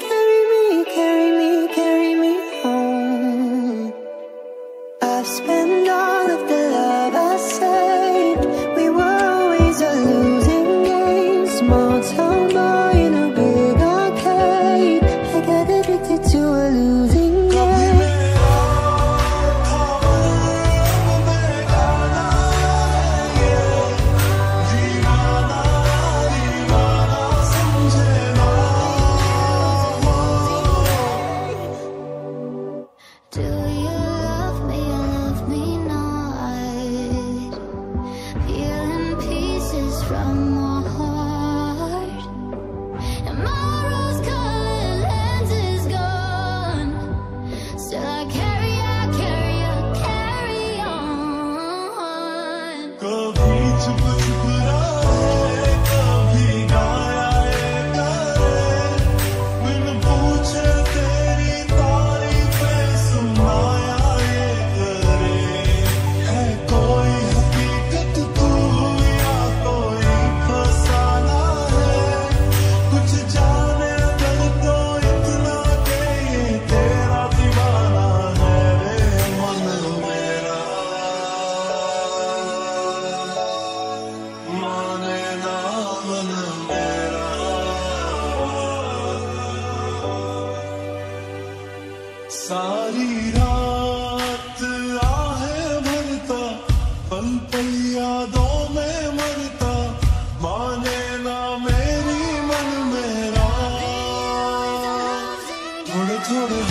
asking सारी रात आहे भरता पल पल यादों में मरता, माने ना मेरी मन मेरा थोड़े थोड़े